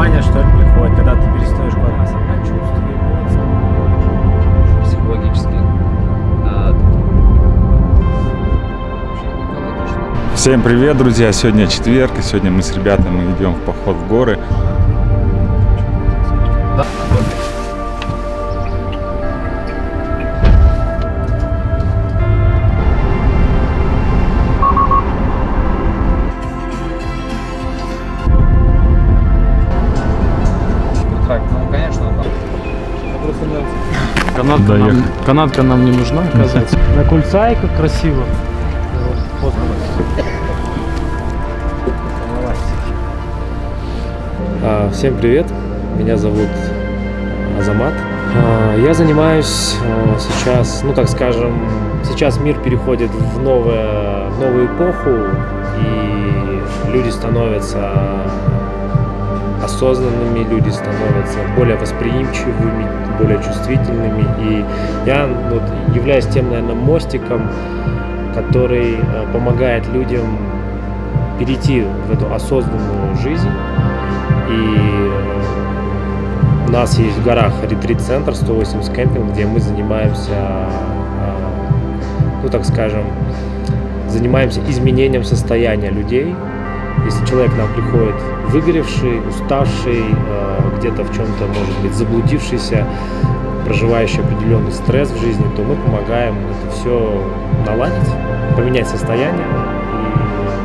Понимание, что ли, приходит, когда ты перестаешь на чувства, эмоции. психологически. А. Всем привет, друзья! Сегодня четверг, и сегодня мы с ребятами идем в поход в горы. Так, Канатка нам, канатка нам не нужна, оказывается. На кульцай как красиво. Вот, А, Всем привет, меня зовут Азамат. А, Я занимаюсь а, сейчас, ну так скажем, сейчас мир переходит в, новое, в новую эпоху, и люди становятся осознанными, люди становятся более восприимчивыми, более чувствительными. И я вот, являюсь тем, наверное, мостиком, который э, помогает людям перейти в эту осознанную жизнь. И э, у нас есть в горах ретрит-центр 180 кемпинг, где мы занимаемся, э, ну так скажем, занимаемся изменением состояния людей. Если человек к нам приходит выгоревший, уставший, э, где-то в чем-то, может быть, заблудившийся, проживающий определенный стресс в жизни, то мы помогаем это все наладить, поменять состояние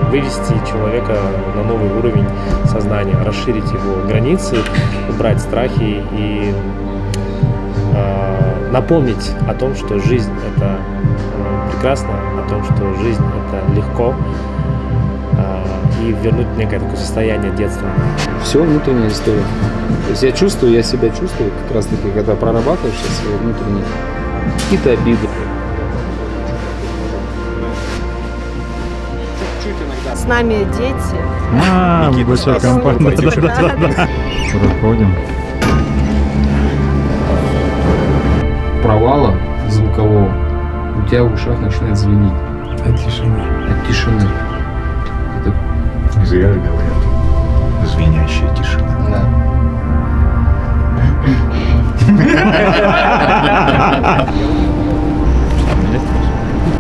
и вывести человека на новый уровень сознания, расширить его границы, убрать страхи и э, напомнить о том, что жизнь это э, прекрасно, о том, что жизнь это легко, и вернуть некое такое состояние детства. Все внутренняя история. То есть я чувствую, я себя чувствую, как раз таки, когда прорабатываешь свои внутренние какие-то обиды. С нами дети. А, большая компания. Да-да-да. Проходим. Провала звукового у тебя в ушах начинает звенеть От тишины. от тишины. Зря же говорят. Звенящая тишина.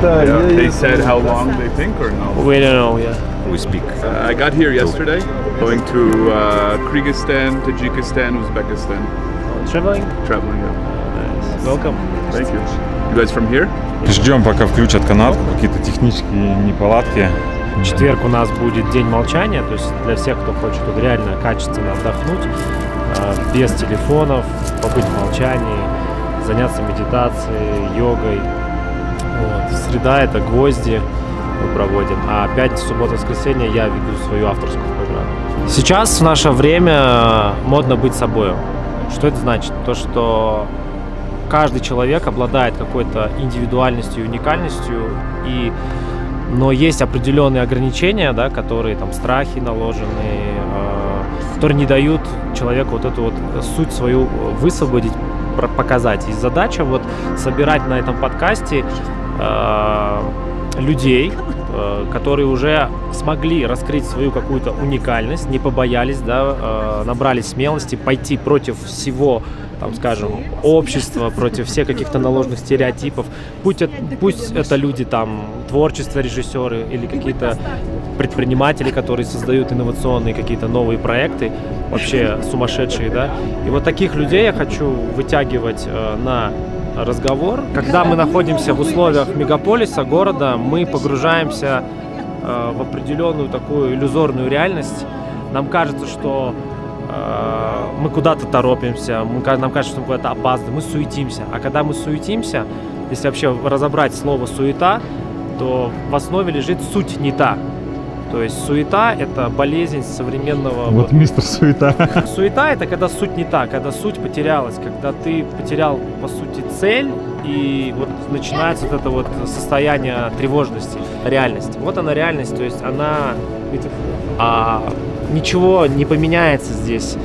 Да. Yeah, they said how long they think or no? We don't know, yeah. We speak. Uh, I got here yesterday, going to uh, Kyrgyzstan, Tajikistan, Uzbekistan, Traveling? traveling. Yeah. Welcome. Thank you. You guys from here? Ждем, пока включат канатку, какие-то технические неполадки. Четверг у нас будет день молчания, то есть для всех, кто хочет реально качественно отдохнуть, э, без телефонов, побыть в молчании, заняться медитацией, йогой. Вот. Среда это гвозди мы проводим, а пятница, суббота, воскресенье я веду свою авторскую программу. Сейчас в наше время модно быть собой. Что это значит? То, что каждый человек обладает какой-то индивидуальностью, уникальностью, и но есть определенные ограничения, да, которые там страхи наложены, э, которые не дают человеку вот эту вот суть свою высвободить, про- показать. И задача вот собирать на этом подкасте э, людей, э, которые уже смогли раскрыть свою какую-то уникальность, не побоялись, да, э, набрались смелости пойти против всего там, скажем, общества, против всех каких-то наложенных стереотипов. Пусть это, пусть это люди там творчество, режиссеры или какие-то предприниматели, которые создают инновационные какие-то новые проекты, вообще сумасшедшие, да. И вот таких людей я хочу вытягивать э, на разговор. Когда мы находимся в условиях мегаполиса, города, мы погружаемся э, в определенную такую иллюзорную реальность. Нам кажется, что э, мы куда-то торопимся, мы нам кажется, что мы куда-то опаздываем, мы суетимся. А когда мы суетимся, если вообще разобрать слово суета, то в основе лежит суть не та. То есть суета – это болезнь современного Вот мистер Суета. Суета это когда суть не та, когда суть потерялась, когда ты потерял по сути цель и вот начинается вот это вот состояние тревожности, реальность. Вот она реальность, то есть она а, ничего не поменяется здесь,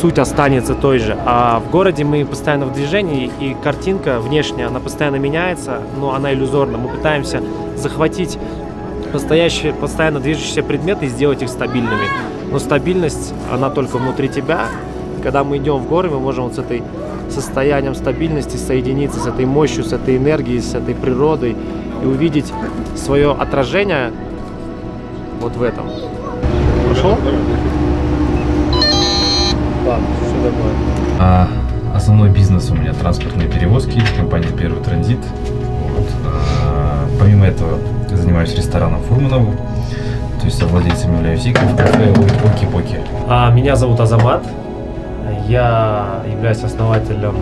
суть останется той же. А в городе мы постоянно в движении и картинка внешняя, она постоянно меняется, но она иллюзорна. Мы пытаемся захватить настоящие, постоянно движущиеся предметы и сделать их стабильными. Но стабильность, она только внутри тебя. Когда мы идем в горы, мы можем вот с этой состоянием стабильности соединиться с этой мощью, с этой энергией, с этой природой и увидеть свое отражение вот в этом. Пошел? Ладно, что такое? А, основной бизнес у меня транспортные перевозки, компания Первый Транзит. Вот. А, помимо этого занимаюсь рестораном Фурманову, то есть совладельцем являюсь и кафе Оки-Поки. А, меня зовут Азамат. Я являюсь основателем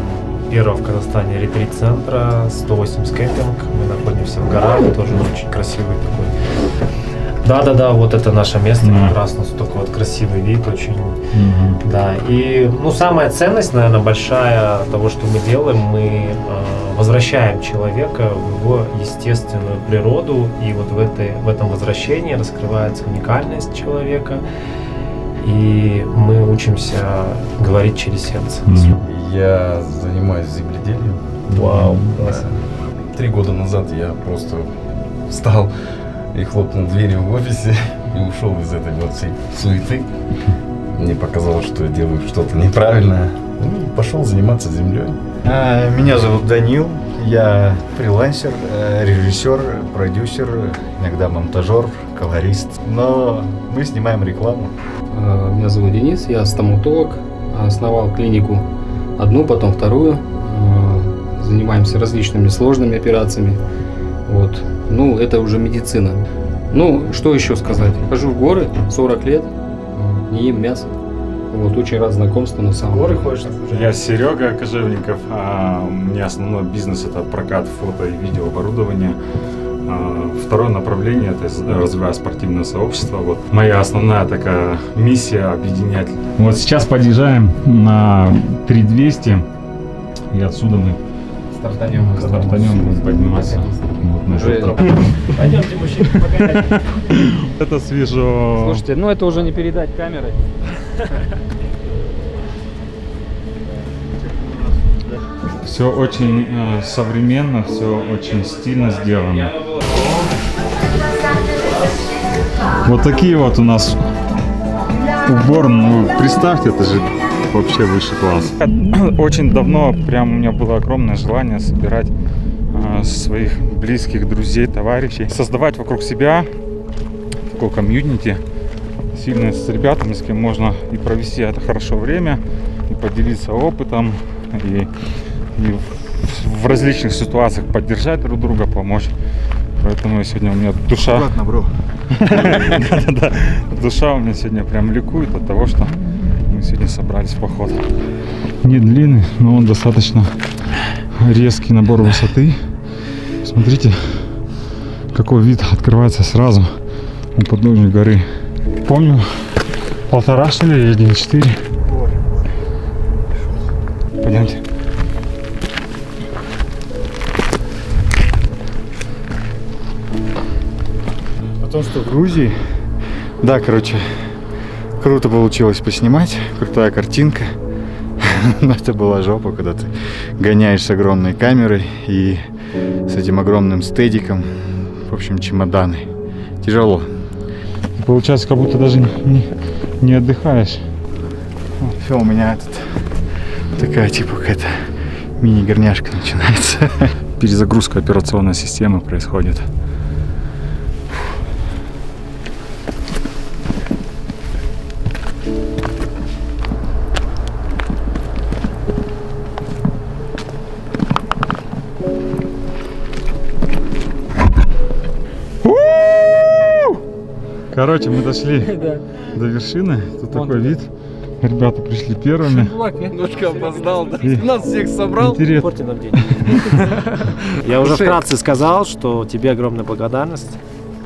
первого в Казахстане ретрит-центра 180 кемпинг. Мы находимся в горах, тоже очень красивый такой. Да-да-да, вот это наше место, Мгм. как раз у нас такой вот красивый вид, очень, да. И, ну, самая ценность, наверное, большая того, что мы делаем, мы э, возвращаем человека в его естественную природу, и вот в, этой, в этом возвращении раскрывается уникальность человека, и мы учимся говорить через сердце. Я занимаюсь земледелием. Вау, Да. классно. Три года назад я просто встал и хлопнул дверью в офисе и ушел из этой вот всей суеты. Мне показалось, что я делаю что-то неправильное. Ну, и пошел заниматься землей. А, Меня зовут Данил, я фрилансер, э, режиссер, продюсер, иногда монтажер, колорист. Но мы снимаем рекламу. Э, Меня зовут Денис, я стоматолог, основал клинику одну, потом вторую. Э, Занимаемся различными сложными операциями. Вот. Ну, это уже медицина. Ну, что еще сказать? Хожу в горы 40 лет, не ем мясо. Вот, очень рад знакомству на самом Горы деле. ходишь? Я Серега Кожевников. а У меня основной бизнес это прокат фото и видеооборудования. А, Второе направление это развиваю спортивное сообщество. Вот моя основная такая миссия объединять. Вот сейчас подъезжаем на 3200 и отсюда мы Стартанем. стартанем будем подниматься. Вот Пойдемте, мужчины. Это свежо. Слушайте, ну это уже не передать камерой. Все очень э, современно, все очень стильно сделано. Вот такие вот у нас убор. Ну, представьте, это же вообще высший класс. Очень давно прям у меня было огромное желание собирать э, своих близких, друзей, товарищей, создавать вокруг себя такое комьюнити, сильно с ребятами, с кем можно и провести это хорошо время, и поделиться опытом, и, и в, различных ситуациях поддержать друг друга, помочь. Поэтому сегодня у меня душа, Аккуратно, бро. Да-да-да. душа у меня сегодня прям ликует от того, что сегодня собрались в поход. Не длинный, но он достаточно резкий набор высоты. Смотрите, какой вид открывается сразу у подножия горы. Помню, полтора что ли, или 1,4. Пойдемте. О том, что в Грузии, да, короче, круто получилось поснимать, крутая картинка. Но это была жопа, когда ты гоняешь с огромной камерой и с этим огромным стедиком. В общем, чемоданы. Тяжело. Получается, как будто даже не, не отдыхаешь. Все, у меня этот такая типа какая-то мини-горняшка начинается. Перезагрузка операционной системы происходит. Короче, мы дошли до вершины. Тут такой вид. Ребята пришли первыми. Немножко опоздал, да? И- Нас всех собрал. Интересно. Порти нам день. Я уже вкратце сказал, что тебе огромная благодарность,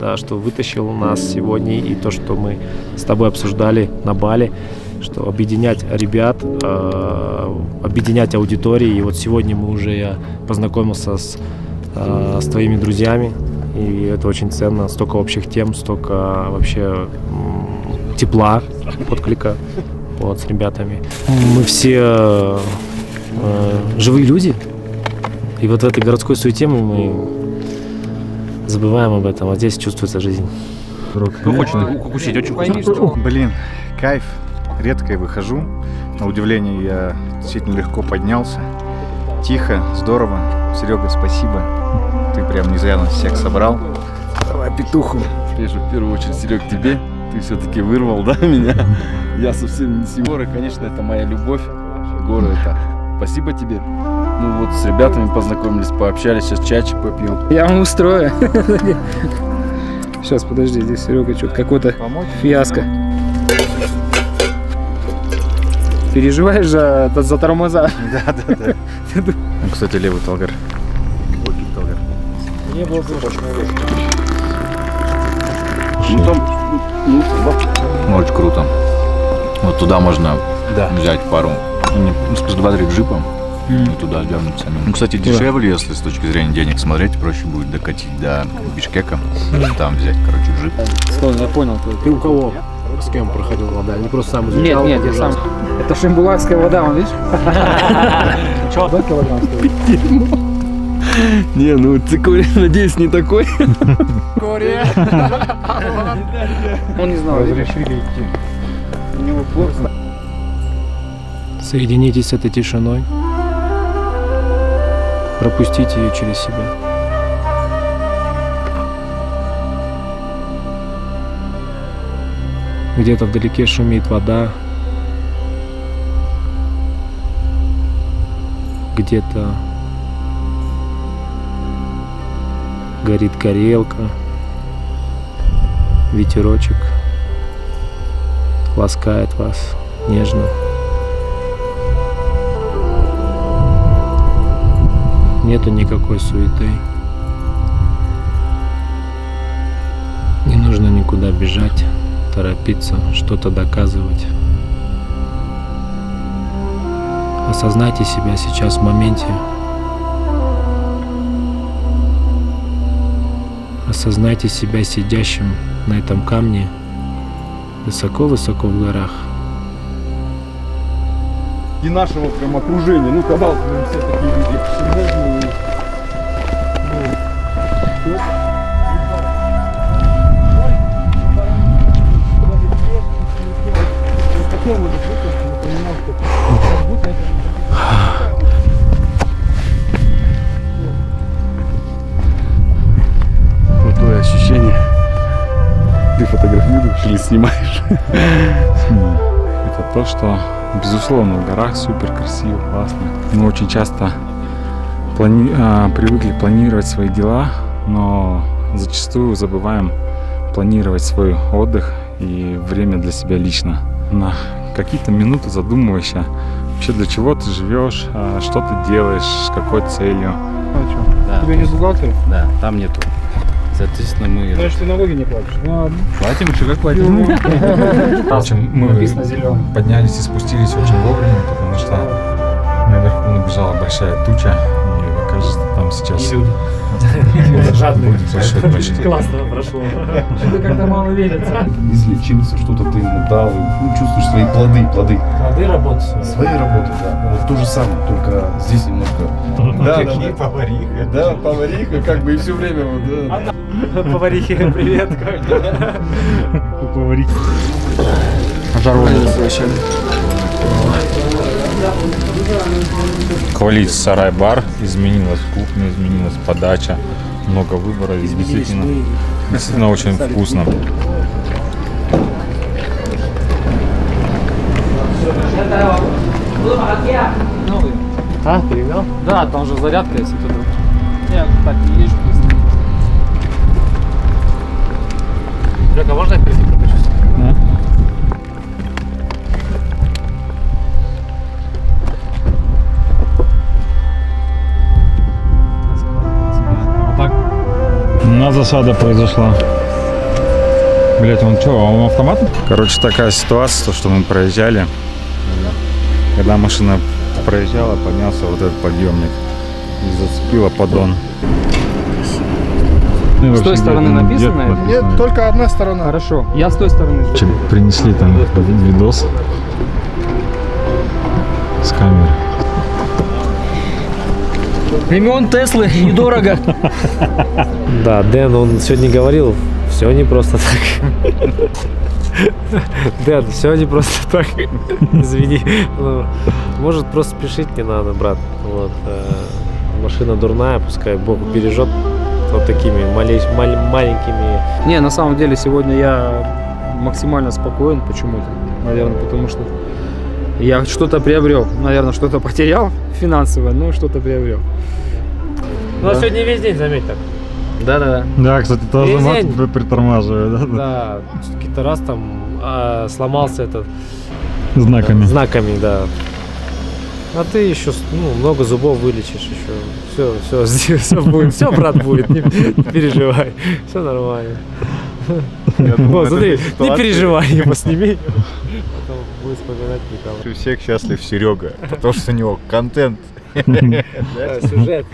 да, что вытащил нас сегодня и то, что мы с тобой обсуждали на Бали, что объединять ребят, э, объединять аудитории. И вот сегодня мы уже я познакомился с, э, с твоими друзьями, и это очень ценно. Столько общих тем, столько вообще тепла, отклика вот, с ребятами. Мы все э, живые люди, и вот в этой городской суете мы, мы забываем об этом, а здесь чувствуется жизнь. Кто хочет укусить? Очень вкусно. Блин, кайф. Редко я выхожу. На удивление я действительно легко поднялся. Тихо, здорово. Серега, спасибо. Ты прям не зря нас всех собрал. Давай петуху. Конечно, в первую очередь, Серег, тебе. Ты все-таки вырвал, да, меня? Я совсем не с горы, конечно, это моя любовь. Горы это. Спасибо тебе. Ну вот, с ребятами познакомились, пообщались, сейчас чайчик попил. Я вам устрою. Сейчас, подожди, здесь Серега что-то какой-то фиаско. Переживаешь за, за тормоза? Да, да, да. Ну, кстати, левый талгар. Мне было Ну там, ну, Ну, очень круто. Вот туда можно взять пару, ну, не, ну, два-три джипа и туда дернуть самим. Ну, кстати, дешевле, если с точки зрения денег смотреть, проще будет докатить до Бишкека, там взять, короче, джип. Стой, я понял. Ты у кого? С кем проходил вода? Не просто сам Нет, изучал? нет, я сам. Это шимбулакская вода, вон, видишь? Чё? Два килограмм стоит. Не, ну цикорий, надеюсь, не такой. Он не знал. Разрешили идти. У него плохо. Соединитесь с этой тишиной. Пропустите ее через себя. Где-то вдалеке шумит вода. Где-то горит горелка. Ветерочек ласкает вас нежно. Нету никакой суеты. Не нужно никуда бежать, торопиться, что-то доказывать. Осознайте себя сейчас в моменте. Осознайте себя сидящим на этом камне высоко-высоко в горах. И нашего прям окружения. Ну, казалось бы, все такие люди. Крутое снимаешь? Это то, что, безусловно, в горах супер красиво, классно. Мы очень часто плани- а, привыкли планировать свои дела, но зачастую забываем планировать свой отдых и время для себя лично. На какие-то минуты задумывайся, вообще для чего ты живешь, а, что ты делаешь, с какой целью. Да, Тебе нет бухгалтера? да, там нету. Соответственно, мы Значит, ты налоги не платишь. Ну ладно. платим, еще как платим. В общем, мы поднялись и спустились очень вовремя, потому что наверху набежала большая туча, кажется, там сейчас дождь. Классно прошло. Что-то как-то мало верится. Излечился, что-то ты ему дал, ну, чувствуешь свои плоды, плоды. Плоды работы свои. Работы, да. Вот то же самое, только здесь немножко... Да, да, повариха. Да, повариха, как бы и все время вот, да. Поварихе, привет. Хвалить сарай-бар, изменилась кухня, изменилась подача, много выбора, и действительно, действительно очень вкусно. А, перевел? Да, там же зарядка, если туда. Я так езжу быстро. Жека, можно я впереди прокачусь? На засада произошла. Блять, он что, он автомат? Короче, такая ситуация, то, что мы проезжали. Когда машина проезжала, поднялся вот этот подъемник и зацепила поддон. С той стороны написано это? Нет, только одна сторона. Хорошо. Я с той стороны. Чем принесли там видос с камеры. Ремонт Теслы недорого. Да, Дэн, он сегодня говорил, все не просто так. Дэн, все не просто так. Извини. Ну, Может, просто спешить не надо, брат. Вот. э, Машина дурная, пускай Бог бережет вот такими маленькими Не, на самом деле сегодня я максимально спокоен почему-то. Наверное, потому что я что-то приобрел. Наверное, что-то потерял финансово, но что-то приобрел. Ну, а Да. сегодня весь день, заметь так. Да-да-да. Да, кстати, тоже Весь мат день. притормаживает, да? Да, какие-то раз там а, сломался этот Знаками. знаками, да. А ты еще ну, много зубов вылечишь еще. Все, все, все будет. Все, брат, будет. Не, не переживай. Все нормально. Вот, смотри, не переживай, его сними. Будет вспоминать Николай. У всех счастлив Серега, потому что у него контент. Сюжет.